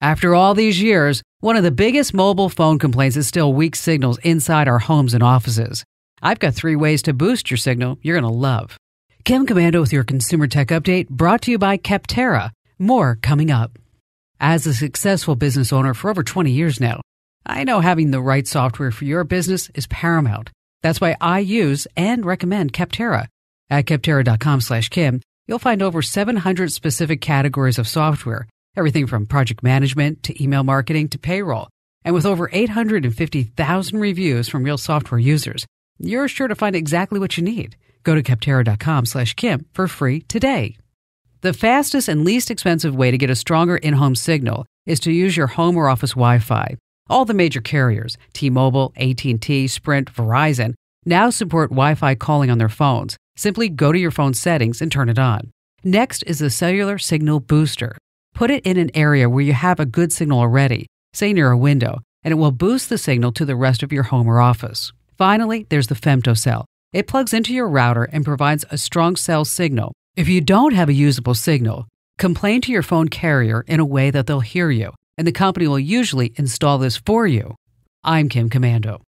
After all these years, one of the biggest mobile phone complaints is still weak signals inside our homes and offices. I've got three ways to boost your signal you're going to love. Kim Komando with your consumer tech update brought to you by Capterra. More coming up. As a successful business owner for over 20 years now, I know having the right software for your business is paramount. That's why I use and recommend Capterra. At capterra.com slash Kim, you'll find over 700 specific categories of software, everything from project management to email marketing to payroll. And with over 850,000 reviews from real software users, you're sure to find exactly what you need. Go to capterra.com slash Kim for free today. The fastest and least expensive way to get a stronger in-home signal is to use your home or office Wi-Fi. All the major carriers, T-Mobile, AT&T, Sprint, Verizon, now support Wi-Fi calling on their phones. Simply go to your phone settings and turn it on. Next is the Cellular Signal Booster. Put it in an area where you have a good signal already, say near a window, and it will boost the signal to the rest of your home or office. Finally, there's the FemtoCell. It plugs into your router and provides a strong cell signal. If you don't have a usable signal, complain to your phone carrier in a way that they'll hear you, and the company will usually install this for you. I'm Kim Komando.